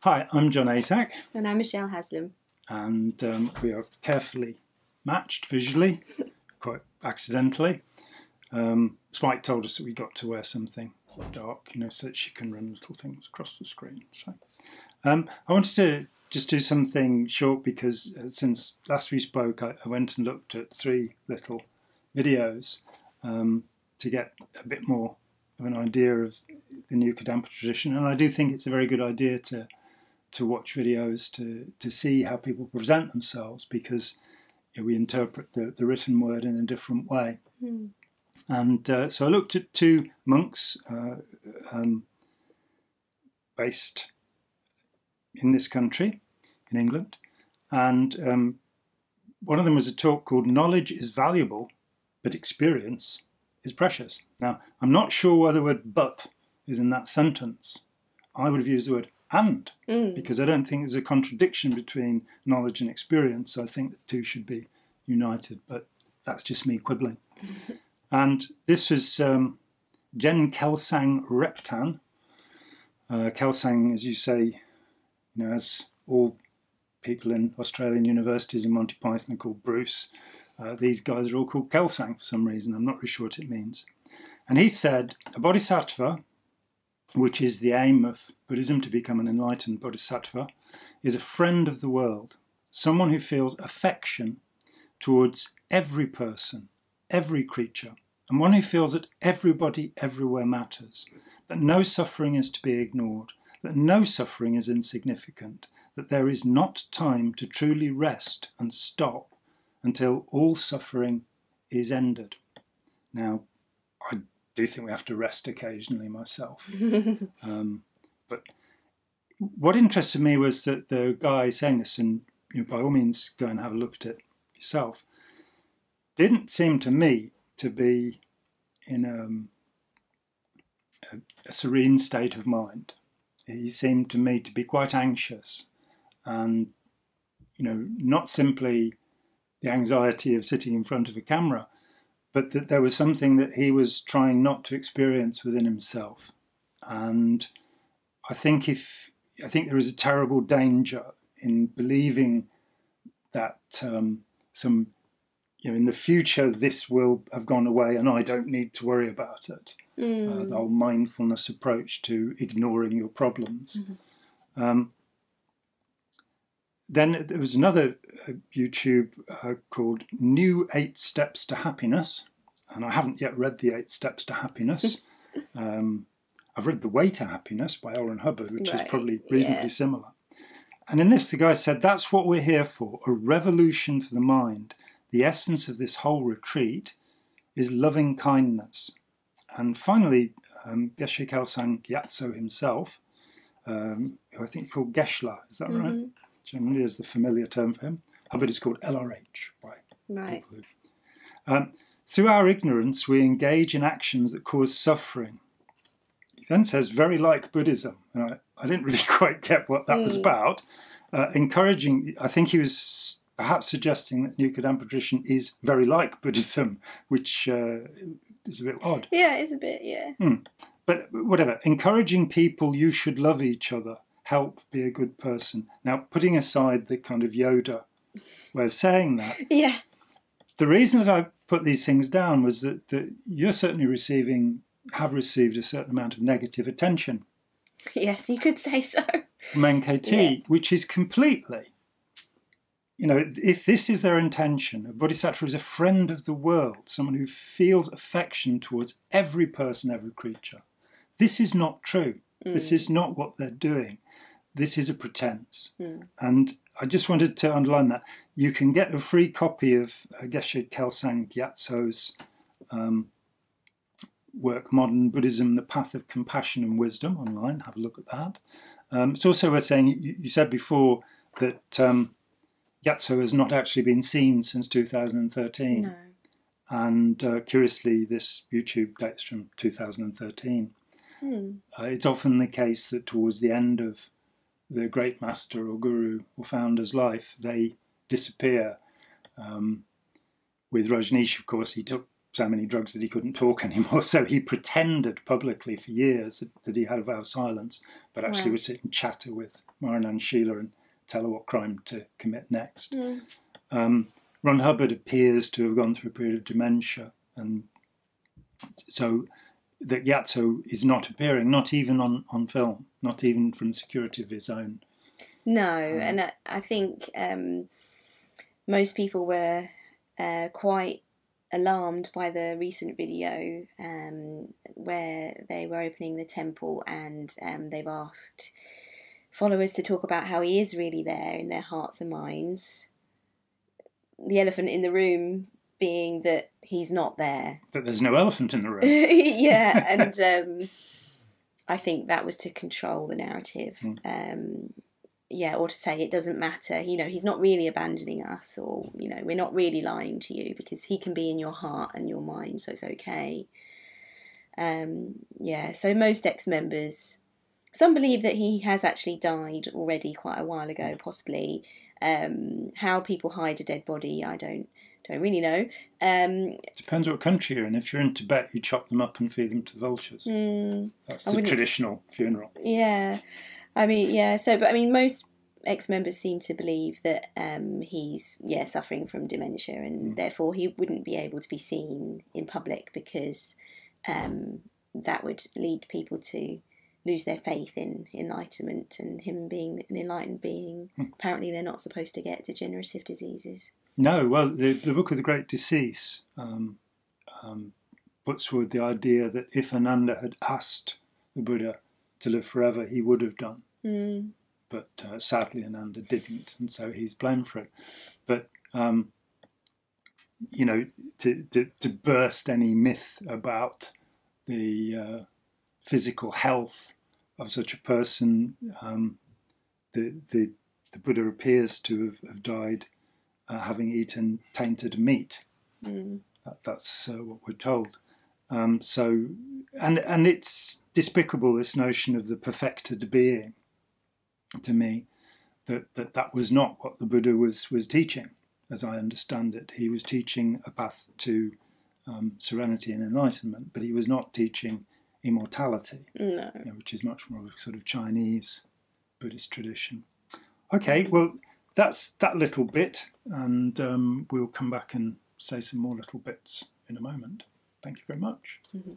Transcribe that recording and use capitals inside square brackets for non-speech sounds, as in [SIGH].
Hi, I'm Jon Atack, And I'm Michelle Haslam. and um, we are carefully matched visually, [LAUGHS] quite accidentally. Um, Spike told us that we got to wear something dark, you know, so that she can run little things across the screen. So, um, I wanted to just do something short because uh, since last we spoke, I, I went and looked at three little videos um, to get a bit more of an idea of the new Kadampa tradition, and I do think it's a very good idea to to watch videos to to see how people present themselves because you know, we interpret the, the written word in a different way. Hmm. And uh, so I looked at two monks uh, um, based in this country, in England, and um, one of them was a talk called "Knowledge is Valuable, but Experience is Precious." Now I'm not sure why the word "but" is in that sentence. I would have used the word "and." Mm. because I don't think there's a contradiction between knowledge and experience. I think the two should be united, but that's just me quibbling. [LAUGHS] and this was um, Gen Kelsang Rabten. Uh, Kelsang, as you say, you know, as all people in Australian universities in Monty Python are called Bruce, uh, these guys are all called Kelsang for some reason. I'm not really sure what it means. And he said, a bodhisattva which is the aim of Buddhism to become an enlightened bodhisattva, is a friend of the world, someone who feels affection towards every person, every creature, and one who feels that everybody everywhere matters, that no suffering is to be ignored, that no suffering is insignificant, that there is not time to truly rest and stop until all suffering is ended. Now, do think we have to rest occasionally myself. [LAUGHS] Um, but what interested me was that the guy saying this, and you know, by all means go and have a look at it yourself, didn't seem to me to be in um, a, a serene state of mind. He seemed to me to be quite anxious and, you know, not simply the anxiety of sitting in front of a camera, but that there was something that he was trying not to experience within himself. And I think if I think there is a terrible danger in believing that um, some you know in the future this will have gone away and I don't need to worry about it. Uh, Mm. the whole mindfulness approach to ignoring your problems. Um, then there was another uh, YouTube uh, called New Eight Steps to Happiness, and I haven't yet read the Eight Steps to Happiness. [LAUGHS] um, I've read The Way to Happiness by L. Ron Hubbard, which is probably reasonably yeah. similar. And in this, the guy said, That's what we're here for a revolution for the mind. The essence of this whole retreat is loving kindness. And finally, um, Geshe Kelsang Gyatso himself, um, who I think he called Geshe-la, is that right? Generally is the familiar term for him. Hubbard is called LRH by Right. Um, through our ignorance, we engage in actions that cause suffering. He then says, very like Buddhism. And I, I didn't really [LAUGHS] quite get what that was Mm. about. Uh, encouraging, I think he was perhaps suggesting that New Kadampa tradition is very like Buddhism, [LAUGHS] which uh, is a bit odd. Yeah, it's a bit, yeah. But whatever, encouraging people you should love each other, help be a good person. Now, putting aside the kind of Yoda way of saying that, [LAUGHS] Yeah. the reason that I put these things down was that, that you're certainly receiving, have received a certain amount of negative attention Yes, you could say so. from NKT, Yeah. which is completely, you know, if this is their intention, a bodhisattva is a friend of the world, someone who feels affection towards every person, every creature. This is not true. This is not what they're doing. This is a pretense. Mm. And I just wanted to underline that. You can get a free copy of Geshe Kelsang Gyatso's um, work, Modern Buddhism, The Path of Compassion and Wisdom, online. Have a look at that. Um, it's also worth saying, you, you said before that um, Gyatso has not actually been seen since 2013. No. And uh, curiously, this YouTube dates from 2013. Hmm. Uh, it's often the case that towards the end of the great master or guru or founder's life, they disappear. Um, with Rajneesh, of course, he took so many drugs that he couldn't talk [LAUGHS] anymore, so he pretended publicly for years that, that he had a vow of silence, but actually Wow. would sit and chatter with Ma Anand Sheela and tell her what crime to commit next. Mm. Um, Ron Hubbard appears to have gone through a period of dementia, and so that Gyatso is not appearing, not even on, on film, not even from the security of his own. No, and I, I think um, most people were uh, quite alarmed by the recent video um, where they were opening the temple and um, they've asked followers to talk about how he is really there in their hearts and minds. The elephant in the room being that he's not there. That there's no elephant in the room. [LAUGHS] yeah, [LAUGHS] and um, I think that was to control the narrative. Mm. Um, yeah, or to say it doesn't matter. You know, he's not really abandoning us, or you know, we're not really lying to you because he can be in your heart and your mind, so it's okay. Um, yeah, so most ex-members, some believe that he has actually died already quite a while ago, possibly. Um, how people hide a dead body, I don't don't really know. Um, Depends what country you're in. If you're in Tibet, you chop them up and feed them to vultures. mm, That's I the wouldn't- traditional funeral. Yeah, I mean, yeah. So, but I mean, most ex-members seem to believe that um, he's yeah suffering from dementia, and Mm. therefore he wouldn't be able to be seen in public because um, that would lead people to lose their faith in enlightenment and him being an enlightened being. Mm. Apparently, they're not supposed to get degenerative diseases. No, well, the, the Book of the Great Decease um, um, puts forward the idea that if Ananda had asked the Buddha to live forever, he would have done. Mm. But uh, sadly, Ananda didn't, and so he's blamed for it. But um, you know, to, to to burst any myth about the uh, physical health of such a person, um, the the the Buddha appears to have, have died uh, having eaten tainted meat. Mm. That, that's uh, what we're told. Um, so, and and it's despicable this notion of the perfected being. To me, that that that was not what the Buddha was was teaching, as I understand it. He was teaching a path to um, serenity and enlightenment, but he was not teaching immortality, No. you know, which is much more of a sort of Chinese Buddhist tradition. Okay, well, that's that little bit, and um, we'll come back and say some more little bits in a moment. Thank you very much. Mhm.